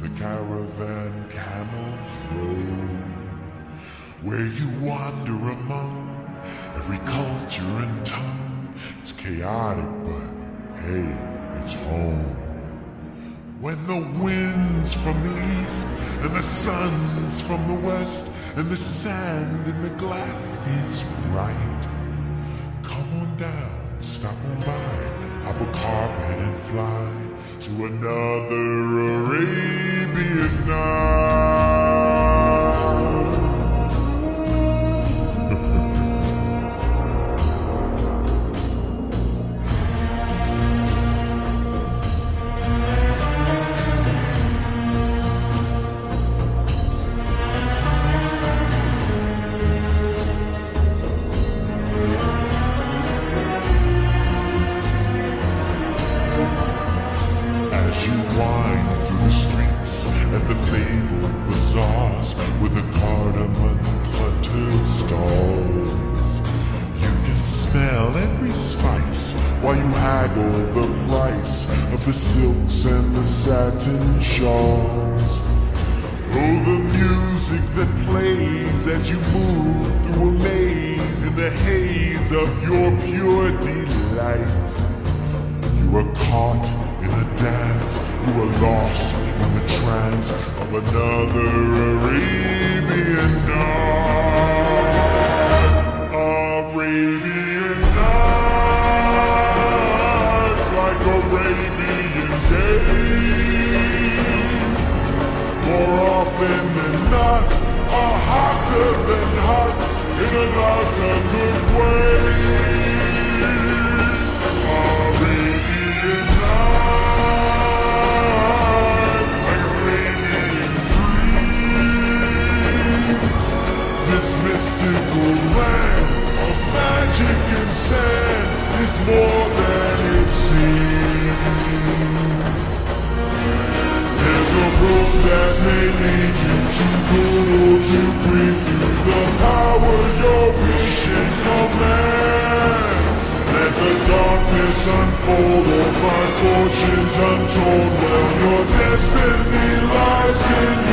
the caravan camels roam. Where you wander among every culture and tongue. It's chaotic, but hey, it's home. When the winds from the east and the suns from the west and the sand in the glass is right. Come on down, stop on by, hop a carpet and fly to another Arabian night. You wind through the streets and the fabled bazaars with the cardamom cluttered stalls, you can smell every spice while you haggle the price of the silks and the satin shawls. Oh, the music that plays as you move through a maze in the haze of your pure delight. You are caught you are lost in the trance of another Arabian night. Arabian nights like Arabian days. More often than not, are hotter gold or find fortunes untold. Well, your destiny lies in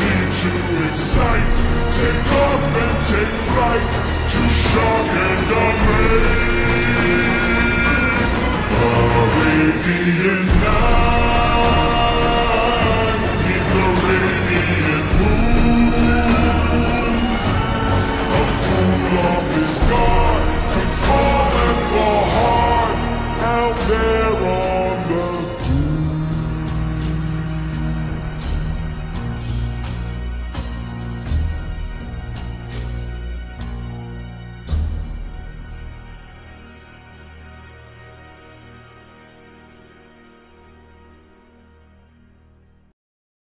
seems to excite Take off and take flight. To shock and amaze.